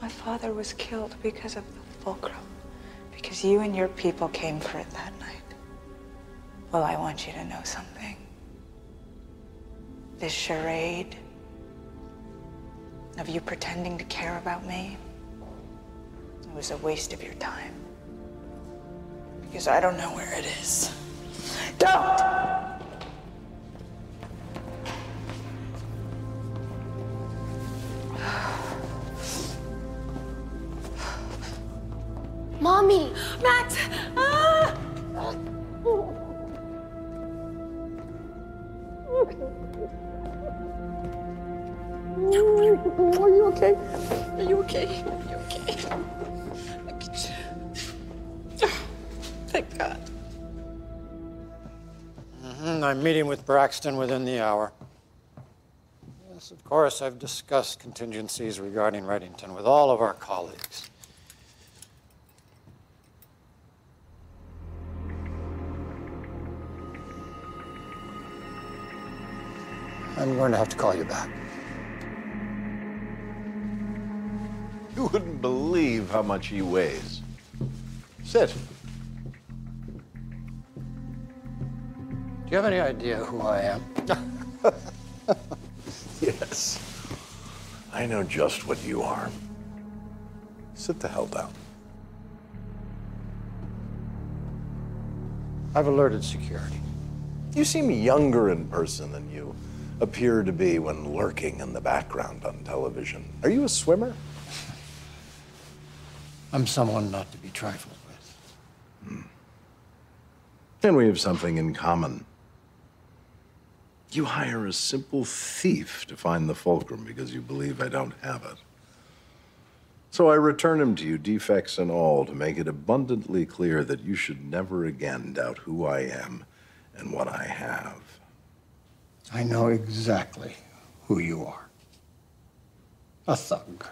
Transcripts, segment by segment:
My father was killed because of the fulcrum. Because you and your people came for it that night. Well, I want you to know something. This charade of you pretending to care about me, it was a waste of your time. Because I don't know where it is. Don't! Mommy! Max! Ah! Are you okay? Are you okay? Are you okay? Look at you. Thank God. Mhm, I'm meeting with Braxton within the hour. Yes, of course, I've discussed contingencies regarding Reddington with all of our colleagues. I'm going to have to call you back. You wouldn't believe how much he weighs. Sit. Do you have any idea who I am? Yes. I know just what you are. Sit the hell down. I've alerted security. You seem younger in person than you appear to be when lurking in the background on television. Are you a swimmer? I'm someone not to be trifled with. Hmm. Then we have something in common. You hire a simple thief to find the fulcrum because you believe I don't have it. So I return him to you, defects and all, to make it abundantly clear that you should never again doubt who I am and what I have. I know exactly who you are. A thug.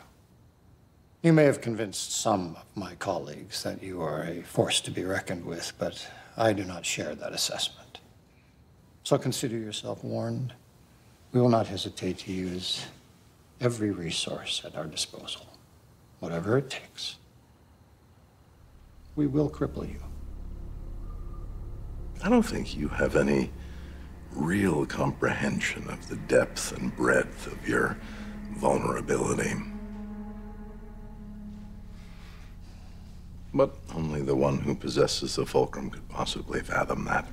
You may have convinced some of my colleagues that you are a force to be reckoned with, but I do not share that assessment. So consider yourself warned. We will not hesitate to use every resource at our disposal, whatever it takes. We will cripple you. I don't think you have any real comprehension of the depth and breadth of your vulnerability. But only the one who possesses the fulcrum could possibly fathom that.